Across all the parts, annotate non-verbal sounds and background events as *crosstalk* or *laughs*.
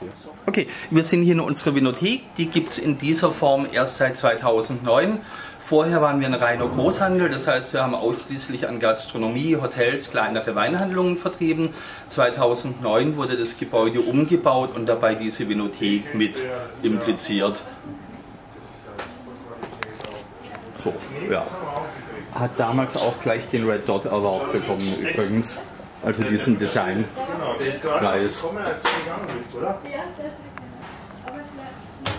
hier. Okay, wir sind hier in unserer Vinothek. Die gibt es in dieser Form erst seit 2009. Vorher waren wir ein reiner Großhandel, das heißt, wir haben ausschließlich an Gastronomie, Hotels, kleinere Weinhandlungen vertrieben. 2009 wurde das Gebäude umgebaut und dabei diese Vinothek mit impliziert. So, ja. Hat damals auch gleich den Red Dot Award bekommen übrigens. Also diesen Design. Der ist gerade Preis. gekommen, als du gegangen bist, oder?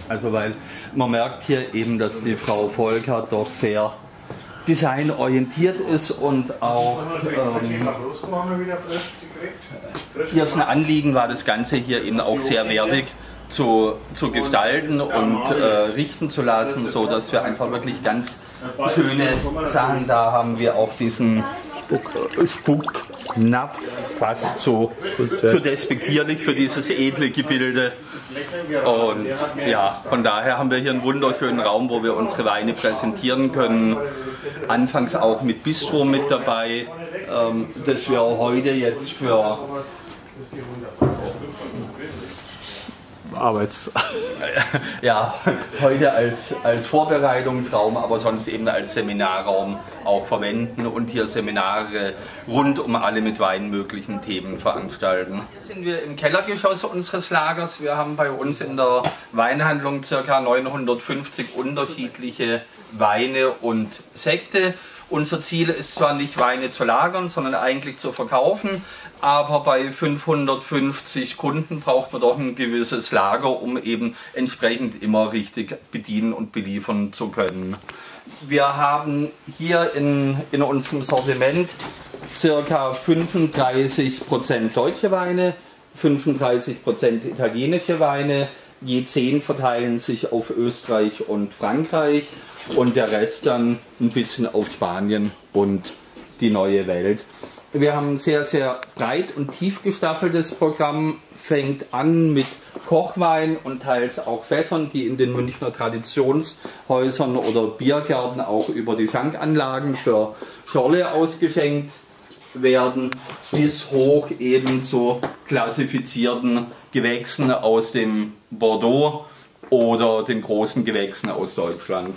Also weil man merkt hier eben, dass die Frau Volker doch sehr designorientiert ist und auch ähm. Frisch ihr ein Anliegen war, das Ganze hier eben auch sehr wertig zu, zu gestalten und äh, richten zu lassen, so dass wir einfach wirklich ganz schöne Sachen da haben. Wir auch diesen Spucknapf, fast so zu despektierlich für dieses edle Gebilde. Und ja, von daher haben wir hier einen wunderschönen Raum, wo wir unsere Weine präsentieren können. Anfangs auch mit Bistro mit dabei, ähm, das wir heute jetzt für Arbeits. *laughs* ja, heute als, als Vorbereitungsraum, aber sonst eben als Seminarraum auch verwenden und hier Seminare rund um alle mit Wein möglichen Themen veranstalten. Hier sind wir im Kellergeschoss unseres Lagers. Wir haben bei uns in der Weinhandlung ca. 950 unterschiedliche Weine und Sekte. Unser Ziel ist zwar nicht Weine zu lagern, sondern eigentlich zu verkaufen, aber bei 550 Kunden braucht man doch ein gewisses Lager, um eben entsprechend immer richtig bedienen und beliefern zu können. Wir haben hier in, in unserem Sortiment circa 35% deutsche Weine, 35% italienische Weine, je 10 verteilen sich auf Österreich und Frankreich und der Rest dann ein bisschen auf Spanien und die neue Welt. Wir haben ein sehr, sehr breit und tief gestaffeltes Programm, fängt an mit Kochwein und teils auch Fässern, die in den Münchner Traditionshäusern oder Biergärten auch über die Schankanlagen für Schorle ausgeschenkt werden, bis hoch eben zu klassifizierten Gewächsen aus dem Bordeaux oder den großen Gewächsen aus Deutschland.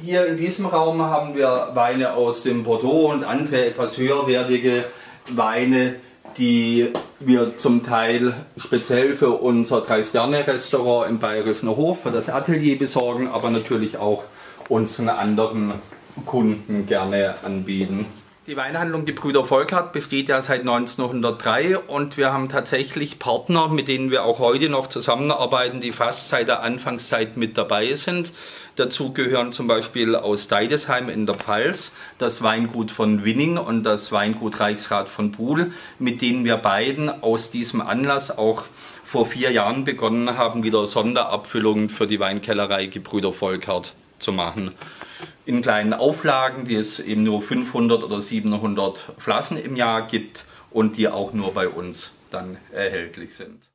Hier in diesem Raum haben wir Weine aus dem Bordeaux und andere etwas höherwertige Weine, die wir zum Teil speziell für unser Drei-Sterne-Restaurant im Bayerischen Hof, für das Atelier besorgen, aber natürlich auch unseren anderen Kunden gerne anbieten. Die Weinhandlung Die Brüder Volkert besteht ja seit 1903 und wir haben tatsächlich Partner, mit denen wir auch heute noch zusammenarbeiten, die fast seit der Anfangszeit mit dabei sind. Dazu gehören zum Beispiel aus Deidesheim in der Pfalz das Weingut von Winning und das Weingut Reichsrat von Buhl, mit denen wir beiden aus diesem Anlass auch vor vier Jahren begonnen haben, wieder Sonderabfüllungen für die Weinkellerei Gebrüder Volkert zu machen in kleinen Auflagen, die es eben nur 500 oder 700 Flaschen im Jahr gibt und die auch nur bei uns dann erhältlich sind.